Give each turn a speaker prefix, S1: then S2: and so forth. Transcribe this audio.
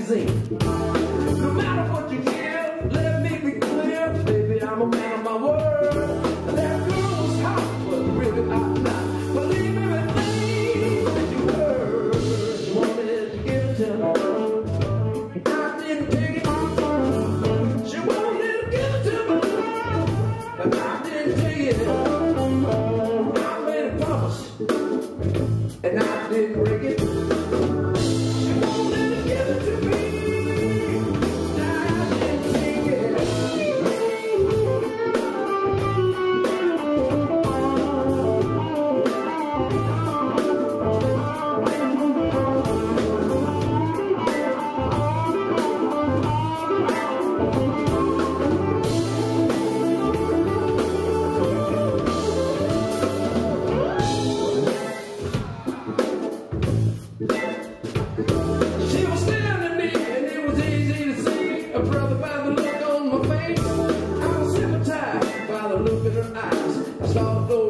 S1: magazine. No matter what you care, let me be clear, baby, I'm a man of my word. That girl was hot, but really I'm not. Believe you heard. She wanted to give to me. I didn't take it. She wanted to give it to me, but I didn't take it. I made a promise, and I didn't break it. salvou.